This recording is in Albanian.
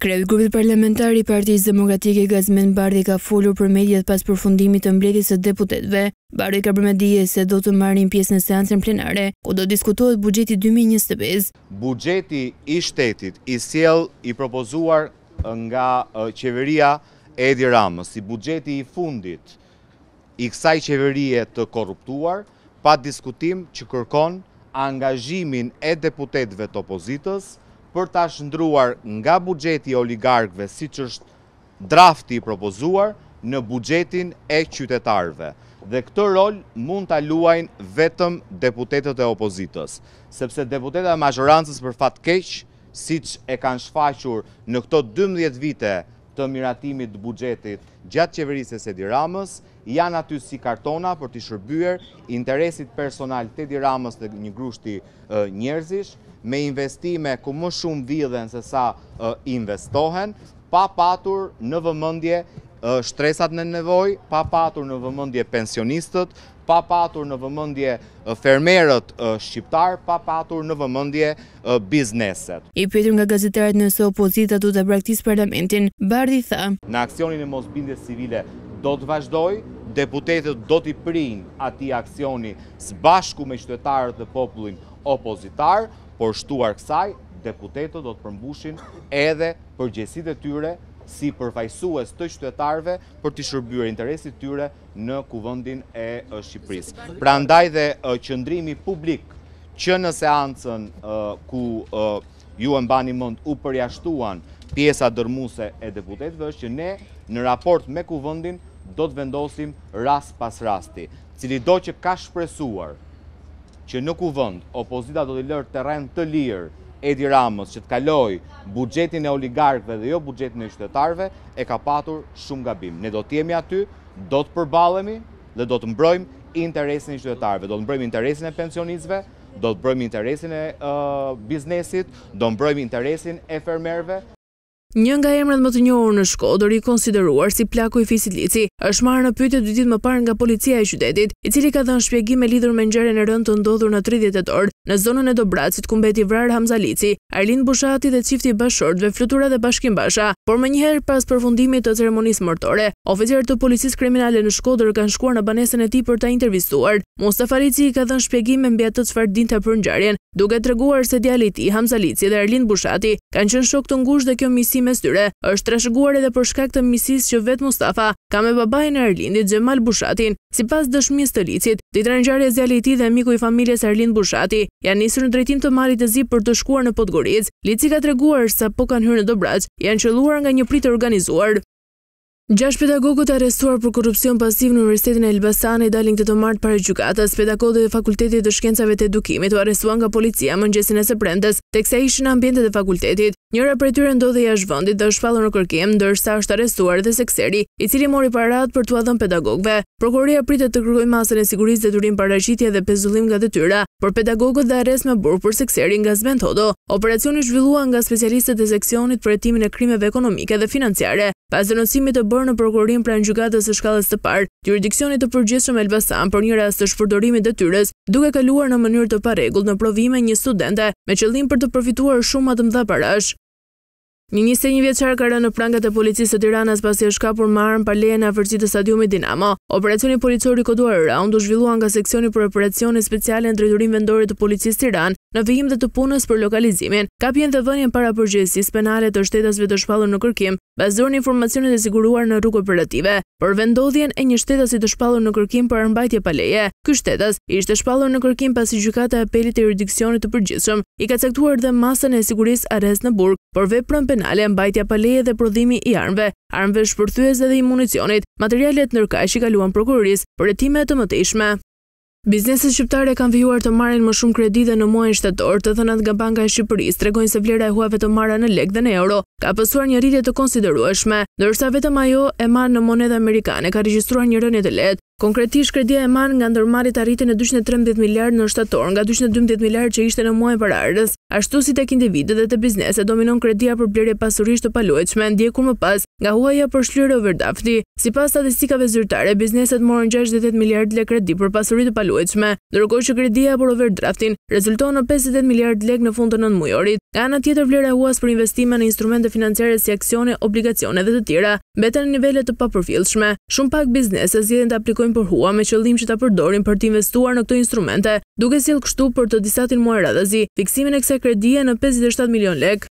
Kreu i Grupit Parlamentar i Partisë Demokratike Gazmend Bardhi ka folur për mediat pas përfundimit të mbledhjes së deputetëve. Bardhi ka bërë me dije se do të marrin pjesë në seancën plenare, ku do diskutohet buxheti dy mijë e njëzet e pesë. Buxheti i shtetit i sjell i propozuar nga qeveria e Edi Ramës, si buxheti i fundit, i kësaj qeverie të korruptuar, pa diskutim që kërkon angazhimin e deputetëve të opozitës për ta shndërruar nga buxheti i oligarkëve siç është drafti i propozuar në buxhetin e qytetarëve. Dhe këtë rol mund ta luajnë vetëm deputetët e opozitës, sepse deputetët e mazhorancës për fat keq, siç e kanë shfaqur në këto dymbëdhjetë vite të miratimit të buxhetit gjatë qeverisë së Edi Ramës, janë aty si kartona për t'i shërbyer interesit personal t'Edi Ramës dhe një grushti njerëzish, me investime ku më shumë vidhen se sa investohen, pa patur në vëmendje shtresat në nevojë, pa patur në vëmendje pensionistët, pa patur në vëmendje fermerët shqiptarë, pa patur në vëmendje bizneset. I pyetur nga gazetarët nëse opozita do ta braktisë parlamentin, Bardhi tha. Në aksionin e mosbindjes civile do të vazhdojë, deputetët do t'i prijnë atij aksioni së bashku me qytetarët dhe popullin opozitar, por shtuar kësaj, deputetët do të përmbushin edhe përgjegjësitë e tyre si përfaqësues të qytetarëve për t'i shërbyer interesit të tyre, në Kuvendin e Shqipërisë. Prandaj dhe qëndrimi publik që në seancën ku ju e mbani mend u përjashtuan pjesa dërmuese e deputetëve është që ne në raport me Kuvendin do të vendosim rast pas rasti. Cilido që ka shpresuar që në Kuvend opozita do t'i lërë terren të lirë Edi Ramës që të kalojë buxhetin e oligarkëve dhe jo buxhetin e qytetarëve, e ka patur shumë gabim. Ne do të jemi aty, do të përballemi dhe do të mbrojmë interesin e qytetarëve, do të mbrojmë interesin e pensionistëve, do të mbrojmë interesin e biznesit, do mbrojmë interesin e fermerëve, Një nga emrat më të njohur në Shkodër, i konsideruar si plaku i fisit Lici, është marrë në pyetje dy ditë më parë nga policia e qytetit, i cili ka dhënë shpjegime lidhur me ngjarjen e rëndë të ndodhur në tridhjetë tetor, në zonën e Dobracit, ku mbeti vrarë Hamza Lici, Arlind Bushati dhe çifti i bashkëshortëve Flutura dhe Bashkim Basha. Por menjëherë pas përfundimit të ceremonisë mortore, oficerë të Policisë Kriminale në Shkodër kanë shkuar në banesën e tij për ta intervistuar. Mustafa Lici ka dhënë shpjegime mbi atë çfarë dinte për ngjarjen, duke treguar se djali i tij, Hamza Lici dhe Arlind Bushati, kanë qenë shokë të ngushtë dhe kjo miqësi mes tyre është trashëguar edhe për shkak të miqësisë që vetë Mustafa ka me babain e Arlindit, Xhemal Bushatin. Sipas dëshmisë të Licit, ditën e ngjarjes djali i tij dhe miku i familjes Arlind Bushati janë nisur në drejtim të Malit të Zi për të shkuar në Podgoricë. Lici ka treguar, sapo kanë hyrë në Dobraç, janë qëlluar nga një pritë e organizuar. Gjashtë pedagogët e arrestuar për korrupsion pasiv në Universitetin e Elbasanit dalin këtë të martë para gjykatës. Pedagogët e Fakultetit të Shkencave të Edukimit u arrestuan nga policia mëngjesin e së premtes, teksa ishin në ambientet e fakultetit. Njëra prej tyre ndodhej jashtë vendit dhe është shpallur në kërkim, ndërsa është arrestuar edhe sekseri, i cili mori paratë për t'ua dhënë pedagogëve. Prokuroria pritet të kërkojë masën e sigurisë detyrim paraqitje dhe pezullim nga detyra për pedagogët dhe arrest me burg për sekserin nga Sven Todo. Operacioni u zhvillua nga specialistët e seksionit për hetimin e krimeve ekonomike dhe financiare. Pas denoncimit të bërë në Prokurorinë pranë Gjykatës së Shkallës të Parë, Juridiksionit të Përgjithshëm Elbasan për një rast të shpërdorimit të detyrës, duke kaluar në mënyrë të parregullt në provime një studente, me qëllim për të përfituar shuma të mëdha parash. Një njëzet e një vjeçar ka rënë në prangat e policisë së Tiranës pasi është kapur me armë pa leje në afërsi të stadiumit Dinamo. Operacioni policor i koduar Raund u zhvillua nga seksioni për operacione speciale në drejtorinë vendore të policisë Tiranë, në vijim dhe të punës për lokalizimin, kapjen dhe vënien para përgjegjësisë penale të shtetasve të shpallur në kërkim, bazuar në informacionet e siguruar në rrugë operative, për vendndodhjen e një shtetasi të shpallur në kërkim për armbajtje pa leje. Ky shtetas ishte shpallur në kërkim pasi Gjykata e Apelit e Juridiksionit të Përgjithshëm i ka caktuar dhe masën e sigurisë arrest në burg për veprën penale mbajtja pa leje dhe prodhimi i armëve, armëve shpërthyese dhe i municionit, materialet ndërkaq i kaluan prokurorisë për hetime të mëtejshme. Bizneset shqiptare kanë vijuar të marrin më shumë kredi dhe në muajin shtator, të dhënat nga Banka e Shqipërisë tregojnë se vlera e huave të marra në lekë dhe në euro ka pësuar një rritje të konsiderueshme, ndërsa vetëm ajo e marrë në monedhë amerikane ka regjistruar një rënie të lehtë. Konkretisht, kredia e marrë nga ndërmarrjet arriti në dyqind e trembëdhjetë miliardë në shtator nga dyqind e dymbëdhjetë miliardë që ishte në muajin paraardhës. Ashtu si tek individët dhe te bizneset dominon kredia për blerje pasurish të paluajtshme, ndjekur më pas nga huaja për shlyerje overdrafti. Sipas statistikave zyrtare, bizneset morën gjashtëdhjetë e tetë miliardë lekë kredi për pasuri të paluajtshme, ndërkohë që kredia për overdraftin rezulton në pesëdhjetë e tetë miliardë lekë në fund të nëntëmujorit. Nga ana tjetër, vlera e huas për investime në instrumente financiare si aksione, obligacione dhe të tjera mbeten në nivele të papërfillshme. Shumë pak biznese zgjedhin të aplikojnë për hua me qëllim që ta përdorin për të investuar në këto instrumente, duke sjellë kështu për të disatin muaj radhazi fiksimin e kësaj kredie në pesëdhjetë e shtatë milionë lekë.